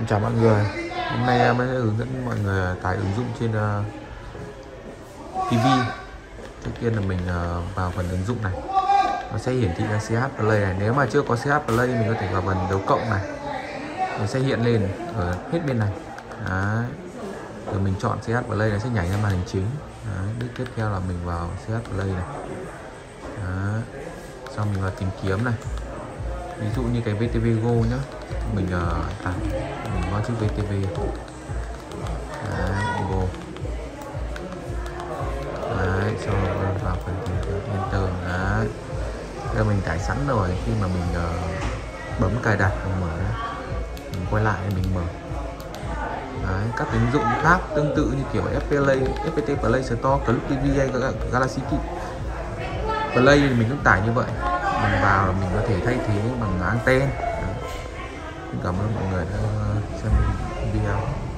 Em chào mọi người. Hôm nay em sẽ hướng dẫn mọi người tải ứng dụng trên ờ, uh, TV Trước tiên là mình uh, vào phần ứng dụng này. Nó sẽ hiển thị ra CH Play này. Nếu mà chưa có CH Play mình có thể vào phần dấu cộng này. Nó sẽ hiện lên ở hết bên này. Đấy. Rồi mình chọn CH Play nó sẽ nhảy ra màn hình chính. Đấy. Bước tiếp theo là mình vào CH Play này. Đấy. Xong mình vào tìm kiếm này ví dụ như cái VTV Go nhá mình uh, tải mình có chữ VTV đấy, Go. Đấy sau đó vào phần tìm kiếm enter đấy. Đây mình tải sẵn rồi khi mà mình uh, bấm cài đặt mình mở ra mình quay lại mình mở. Đấy, các ứng dụng khác tương tự như kiểu FPT Play, FPT Play Store, Club TV hay Galaxy Play thì mình cũng tải như vậy. Mình vào là mình có thể thay thế anten Đấy. cảm ơn mọi người đã xem video